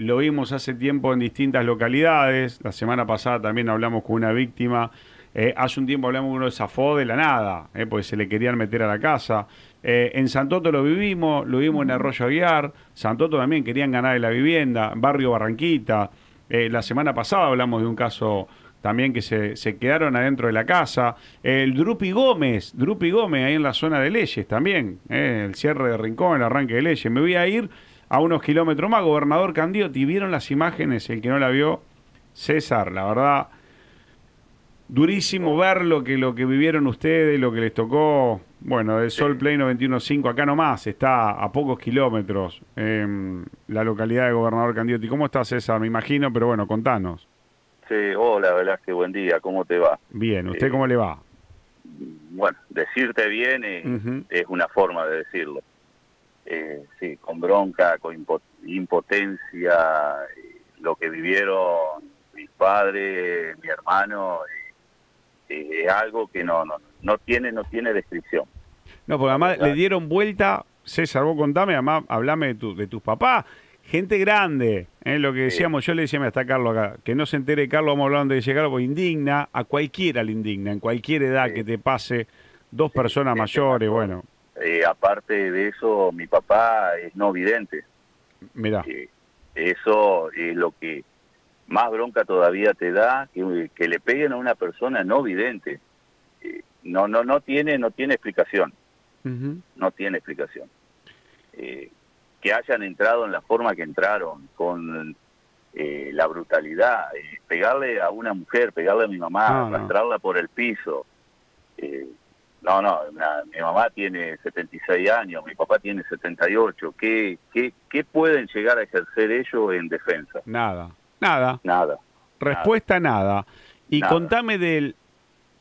lo vimos hace tiempo en distintas localidades. La semana pasada también hablamos con una víctima. Eh, hace un tiempo hablamos con uno de zafó de la nada, eh, porque se le querían meter a la casa. Eh, en Santoto lo vivimos, lo vimos en Arroyo Aguiar. Santoto también querían ganar en la vivienda. Barrio Barranquita. la semana pasada hablamos de un caso también que se, se, quedaron adentro de la casa. El Drupi Gómez, Drupi Gómez, ahí en la zona de Leyes también, el cierre de Rincón, el arranque de Leyes. Me voy a ir a unos kilómetros más. Gobernador Candioti, ¿vieron las imágenes? El que no la vio, César, la verdad, durísimo ver lo que, lo que vivieron ustedes, lo que les tocó. Bueno, el Sol Play 91.5, acá nomás, está a pocos kilómetros, en la localidad de Gobernador Candioti. ¿Cómo está César? Me imagino, pero bueno, contanos. Sí, hola Velázquez, buen día, ¿cómo te va? Bien, ¿usted eh, cómo le va? Bueno, decirte bien es una forma de decirlo eh, sí, con bronca, con impotencia, eh, lo que vivieron mis padres, mi hermano, eh, es algo que no, no, no tiene, no tiene descripción. No, porque además le dieron vuelta, César, vos contame, además hablame de, tu, de tus papás, gente grande, ¿eh? lo que decíamos, yo le decía hasta Carlos acá, que no se entere Carlos, vamos hablando de llegar, porque indigna, a cualquiera le indigna, en cualquier edad que te pase, dos personas mayores, bueno, eh, aparte de eso, mi papá es no vidente. Mira. Eh, eso es lo que más bronca todavía te da, que, que le peguen a una persona no vidente. Eh, no, no, no tiene, no tiene explicación. No tiene explicación. que hayan entrado en la forma que entraron, con la brutalidad, pegarle a una mujer, pegarle a mi mamá, arrastrarla por el piso. No, no, mi mamá tiene 76 años, mi papá tiene 78. ¿Qué, qué, ¿Qué pueden llegar a ejercer ellos en defensa? Nada, nada. Nada. Respuesta nada. Y contame del...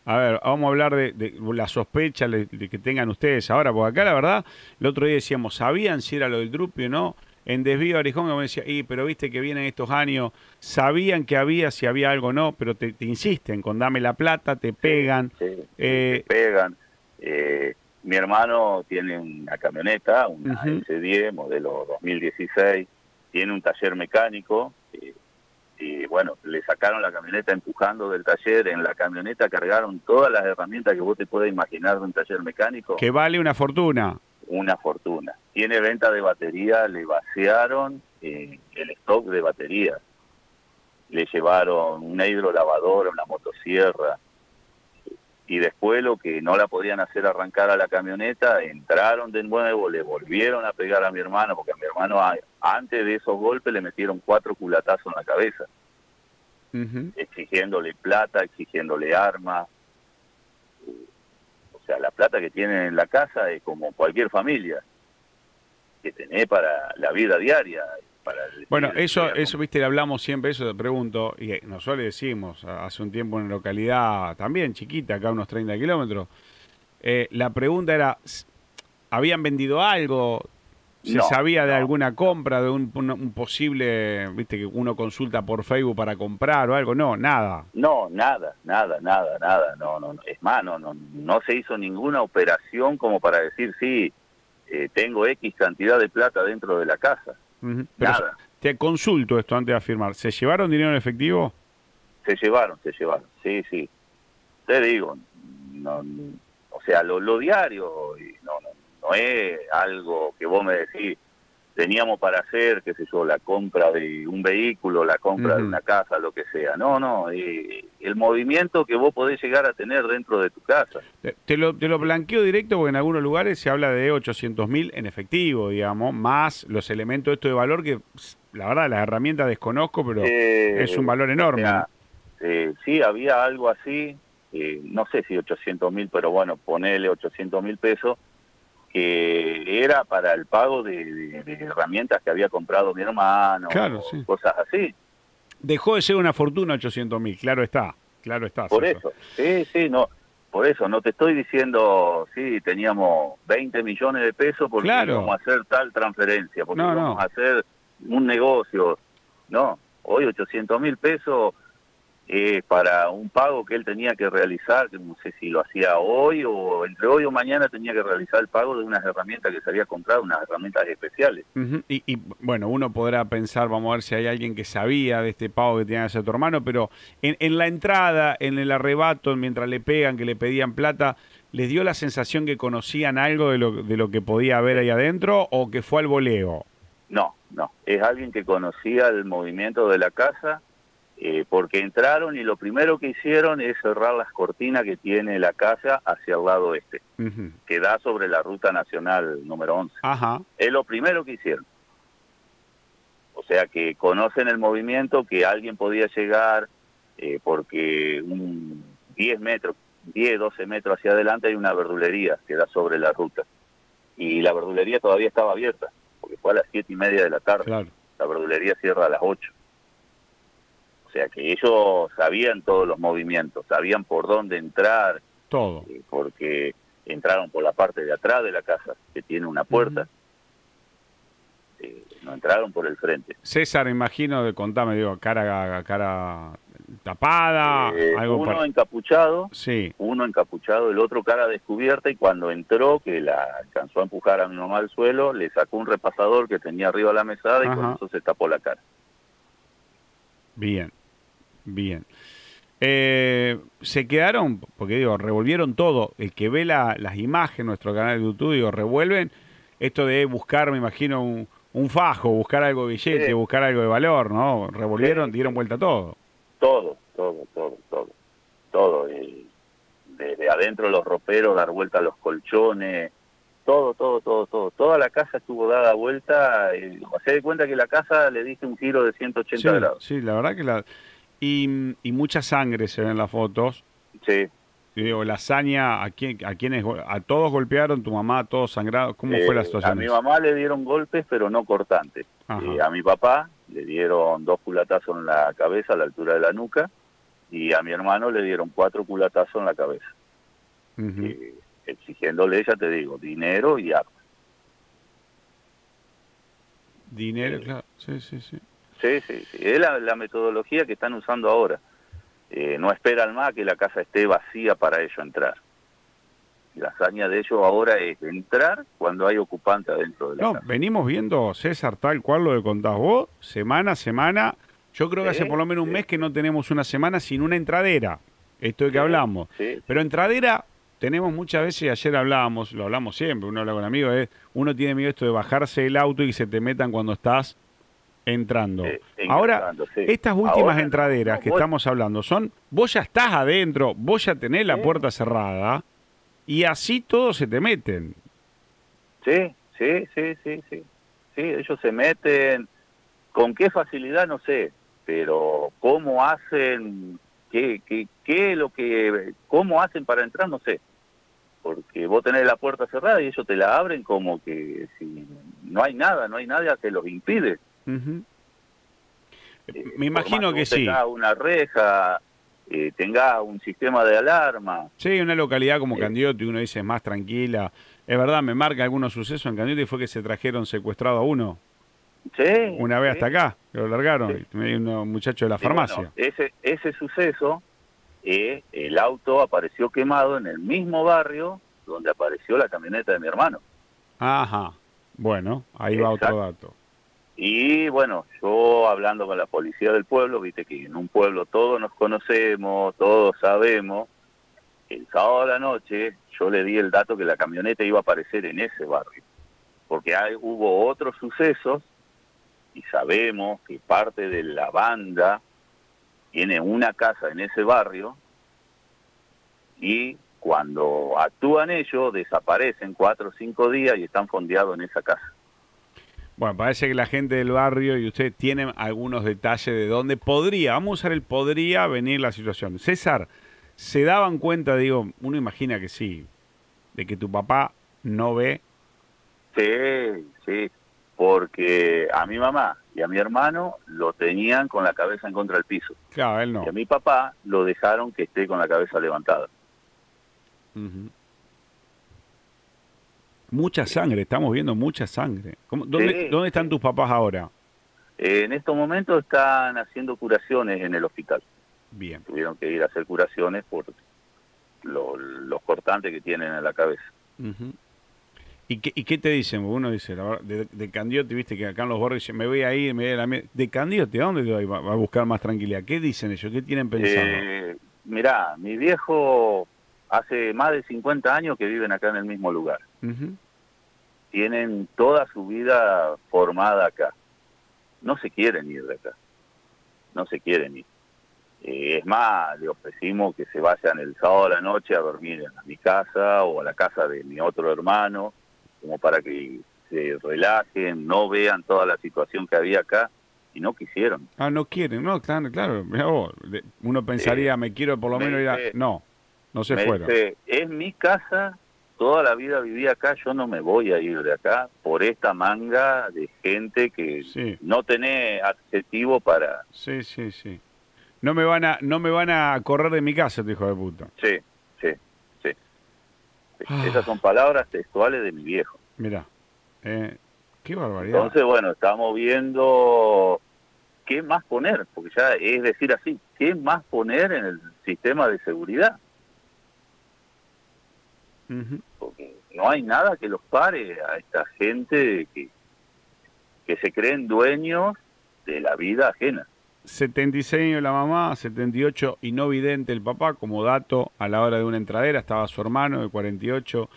A ver, vamos a hablar de, la sospecha de, que tengan ustedes ahora, porque acá la verdad, el otro día decíamos, ¿sabían si era lo del Drupi o no? En Desvío Arijón, me decía, y pero viste que vienen estos años, sabían que había, si había algo o no, pero te, insisten con dame la plata, te pegan. Eh, te pegan eh, mi hermano tiene una camioneta, una S10 modelo 2016, tiene un taller mecánico eh, y bueno, le sacaron la camioneta empujando del taller, en la camioneta cargaron todas las herramientas que vos te puedas imaginar de un taller mecánico. Que vale una fortuna. Una fortuna. Tiene venta de batería, le vaciaron eh, el stock de baterías. Le llevaron una hidrolavadora, una motosierra, y después lo que no la podían hacer arrancar a la camioneta, entraron de nuevo, le volvieron a pegar a mi hermano, porque a mi hermano antes de esos golpes le metieron cuatro culatazos en la cabeza, exigiéndole plata, exigiéndole armas. O sea, la plata que tienen en la casa es como cualquier familia, que tenés para la vida diaria, bueno, eso, eso, viste, le hablamos siempre, eso te pregunto, y nosotros le decimos hace un tiempo en una localidad también chiquita, acá unos 30 kilómetros, eh, la pregunta era, ¿habían vendido algo? ¿Se sabía de alguna compra, de un, posible, viste, que uno consulta por Facebook para comprar o algo? No, nada. No, nada, nada, nada, nada, no, no, es más, no, no, no se hizo ninguna operación como para decir, sí, eh, tengo X cantidad de plata dentro de la casa. Nada. Te consulto esto antes de afirmar. ¿Se llevaron dinero en efectivo? Se llevaron, se llevaron. Sí, sí. Te digo, no, o sea, lo, lo diario no, no, no es algo que vos me decís, teníamos para hacer, qué sé yo, la compra de un vehículo, la compra de una casa, lo que sea. No, no, eh, el movimiento que vos podés llegar a tener dentro de tu casa. Te, lo, te lo blanqueo directo porque en algunos lugares se habla de 800 mil en efectivo, digamos, más los elementos de esto de valor que, la verdad, las herramientas desconozco, pero eh, es un valor enorme. Eh, sí, había algo así, no sé si 800 mil, pero bueno, ponele 800 mil pesos que era para el pago de, herramientas que había comprado mi hermano, claro, cosas así. Dejó de ser una fortuna 800 mil, claro está, claro está. Por eso, sí, sí, no, por eso no te estoy diciendo, sí, teníamos 20 millones de pesos porque íbamos a hacer tal transferencia, porque íbamos a hacer un negocio, no, hoy 800 mil pesos eh, para un pago que él tenía que realizar, que no sé si lo hacía hoy o entre hoy o mañana tenía que realizar el pago de unas herramientas que se había comprado, unas herramientas especiales. y, bueno, uno podrá pensar, vamos a ver si hay alguien que sabía de este pago que tenía que hacer tu hermano, pero en, en la entrada, en el arrebato, mientras le pegan, que le pedían plata, ¿les dio la sensación que conocían algo de lo, de lo que podía haber ahí adentro o que fue al voleo? No, no, es alguien que conocía el movimiento de la casa eh, porque entraron y lo primero que hicieron es cerrar las cortinas que tiene la casa hacia el lado este, que da sobre la ruta nacional número 11. Es lo primero que hicieron. O sea que conocen el movimiento, que alguien podía llegar eh, porque un 10 metros, 10, 12 metros hacia adelante hay una verdulería que da sobre la ruta. Y la verdulería todavía estaba abierta, porque fue a las siete y media de la tarde. La verdulería cierra a las 8. O sea que ellos sabían todos los movimientos, sabían por dónde entrar. Todo. Eh, porque entraron por la parte de atrás de la casa, que tiene una puerta. Eh, no entraron por el frente. César, imagino, de contame, digo, cara, cara tapada, eh, algo uno encapuchado, sí. uno encapuchado, el otro cara descubierta y cuando entró, que la alcanzó a empujar a mi mamá al suelo, le sacó un repasador que tenía arriba de la mesada y con eso se tapó la cara. Bien. Bien. Eh, se quedaron, porque digo, revolvieron todo. El que ve la, las imágenes, nuestro canal de YouTube, digo, revuelven esto de buscar, me imagino, un, un fajo, buscar algo de billete, buscar algo de valor, ¿no? Revolvieron, dieron vuelta todo. Todo, todo, todo, todo. Todo. Y desde adentro los roperos, dar vuelta a los colchones, todo, todo, todo, todo. Toda la casa estuvo dada vuelta. Y, se de cuenta que la casa le diste un giro de 180 grados. Sí, la verdad que la y, y mucha sangre se ve en las fotos. Sí. digo, la hazaña, ¿a, quién, a quiénes? ¿A todos golpearon? ¿Tu mamá, todos sangrados? ¿Cómo fue la eh, situación? A mi mamá le dieron golpes, pero no cortantes. A mi papá le dieron dos culatazos en la cabeza, a la altura de la nuca. Y a mi hermano le dieron cuatro culatazos en la cabeza. exigiéndole, ya te digo, dinero y armas. Dinero, claro. Sí, sí, sí. Sí, sí, sí. Es la, metodología que están usando ahora. Eh, no esperan más que la casa esté vacía para ello entrar. La hazaña de ellos ahora es entrar cuando hay ocupante adentro de la no, venimos viendo, César, tal cual lo que contás vos, semana a semana. Yo creo que hace por lo menos un mes que no tenemos una semana sin una entradera. Esto de que hablamos. Pero entradera tenemos muchas veces, y ayer hablábamos, lo hablamos siempre, uno habla con amigos, es, uno tiene miedo esto de bajarse el auto y se te metan cuando estás entrando. Eh, Ahora, estas últimas entraderas que estamos hablando son, vos ya estás adentro, vos ya tenés la puerta cerrada y así todos se te meten. Sí, sí, sí, sí, sí. Sí, ellos se meten. ¿Con qué facilidad? No sé, pero cómo hacen, qué, qué, qué lo que, cómo hacen para entrar, no sé. Porque vos tenés la puerta cerrada y ellos te la abren como que si no hay nada, no hay nada que los impide. Eh, Me imagino que sí. Tenga una reja, eh, tenga un sistema de alarma. Sí, una localidad como eh. uno dice más tranquila. Es verdad, me marca algunos sucesos en Candioti fue que se trajeron secuestrado a uno. Sí. Una vez hasta acá, que lo largaron, un muchacho de la farmacia. ese, ese suceso, eh, el auto apareció quemado en el mismo barrio donde apareció la camioneta de mi hermano. Ajá, bueno, ahí va otro dato. Y bueno, yo hablando con la policía del pueblo, viste que en un pueblo todos nos conocemos, todos sabemos, el sábado a la noche yo le di el dato que la camioneta iba a aparecer en ese barrio, porque hay, hubo otros sucesos y sabemos que parte de la banda tiene una casa en ese barrio y cuando actúan ellos desaparecen cuatro o cinco días y están fondeados en esa casa. Bueno, parece que la gente del barrio y usted tienen algunos detalles de dónde podría, vamos a usar el podría venir la situación. César, ¿se daban cuenta, digo, uno imagina que sí, de que tu papá no ve? Sí, sí, porque a mi mamá y a mi hermano lo tenían con la cabeza en contra del piso. Claro, él no. Y a mi papá lo dejaron que esté con la cabeza levantada. Mucha sangre, estamos viendo mucha sangre. ¿Dónde, ¿Dónde están tus papás ahora? en estos momentos están haciendo curaciones en el hospital. Bien. Tuvieron que ir a hacer curaciones por los cortantes que tienen en la cabeza. ¿Y qué, ¿Y qué te dicen? Uno dice, de, de Candiote, viste que acá en los bordes me voy a ir, me voy a la... De Candiote, ¿a dónde te voy a buscar más tranquilidad? ¿Qué dicen ellos? ¿Qué tienen pensado? Eh, mirá, mi viejo hace más de 50 años que viven acá en el mismo lugar. Tienen toda su vida formada acá. No se quieren ir de acá. No se quieren ir. Eh, es más, le ofrecimos que se vayan el sábado a la noche a dormir a mi casa o a la casa de mi otro hermano, como para que se relajen, no vean toda la situación que había acá y no quisieron. Ah, no quieren, no, claro, claro. uno pensaría, me quiero por lo menos ir a... No, no se fueron. es mi casa, toda la vida viví acá, yo no me voy a ir de acá por esta manga de gente que no tiene adjetivo para... Sí, sí, sí. No me van a, no me van a correr de mi casa, hijo de puta. Sí, sí, sí. Ah. Esas son palabras textuales de mi viejo. Mira, eh, qué barbaridad. Entonces, bueno, estamos viendo qué más poner, porque ya es decir así, qué más poner en el sistema de seguridad. Porque no hay nada que los pare a esta gente que, que se creen dueños de la vida ajena. 76 años la mamá, 78 y no vidente el papá, como dato a la hora de una entradera, estaba su hermano de 48.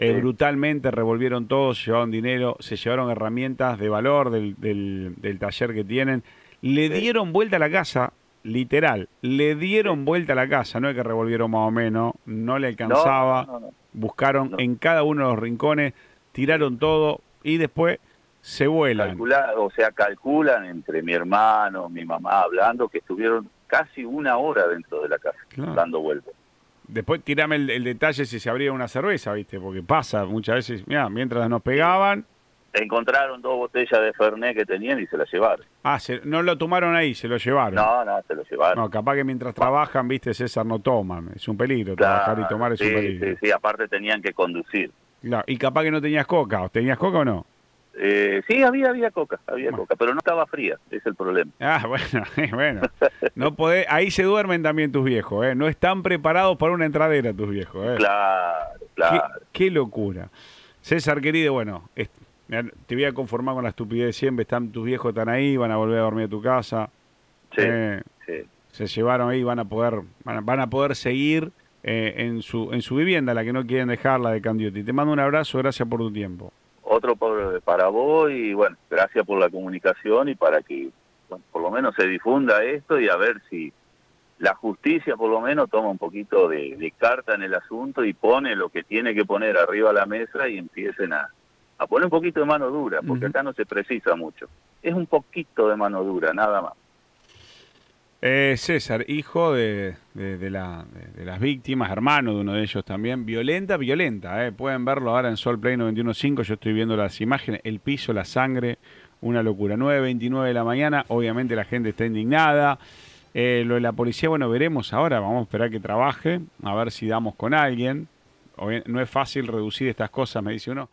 Eh, brutalmente revolvieron todo, se llevaron dinero, se llevaron herramientas de valor del, del, taller que tienen. Le dieron vuelta a la casa, literal, le dieron vuelta a la casa, no es que revolvieron más o menos, no le alcanzaba, buscaron en cada uno de los rincones, tiraron todo y después se vuelan. o sea, calculan entre mi hermano, mi mamá hablando que estuvieron casi una hora dentro de la casa, dando vueltas. Después tirame el, detalle si se abría una cerveza, ¿viste? Porque pasa muchas veces, mira, mientras nos pegaban... Encontraron dos botellas de Fernet que tenían y se las llevaron. Ah, no lo tomaron ahí, se lo llevaron. No, no, se lo llevaron. No, capaz que mientras trabajan, viste, César, no toman. Es un peligro, trabajar y tomar es un peligro. Sí, sí, aparte tenían que conducir. Claro, y capaz que no tenías coca. ¿Tenías coca o no? Eh, sí, había, había coca, había coca, pero no estaba fría, es el problema. Ah, bueno, bueno. No podés, ahí se duermen también tus viejos, ¿eh? No están preparados para una entradera tus viejos, ¿eh? Claro, claro. Qué, locura. César, querido, bueno, te voy a conformar con la estupidez de siempre. Están, tus viejos están ahí, van a volver a dormir a tu casa. Sí, eh, sí. Se llevaron ahí, van a poder, van a, poder seguir eh, en, su, en su vivienda, la que no quieren dejarla de Candioti. Te mando un abrazo, gracias por tu tiempo otro para vos y bueno, gracias por la comunicación y para que por lo menos se difunda esto y a ver si la justicia por lo menos toma un poquito de, carta en el asunto y pone lo que tiene que poner arriba a la mesa y empiecen a, a poner un poquito de mano dura, porque acá no se precisa mucho. Es un poquito de mano dura, nada más. Eh, César, hijo de, de, la, de, las víctimas, hermano de uno de ellos también, violenta, violenta. Eh. Pueden verlo ahora en Sol Play 91.5, yo estoy viendo las imágenes, el piso, la sangre, una locura. 9.29 de la mañana, obviamente la gente está indignada. Eh, lo de la policía, bueno, veremos ahora, vamos a esperar que trabaje, a ver si damos con alguien. No es fácil reducir estas cosas, me dice uno.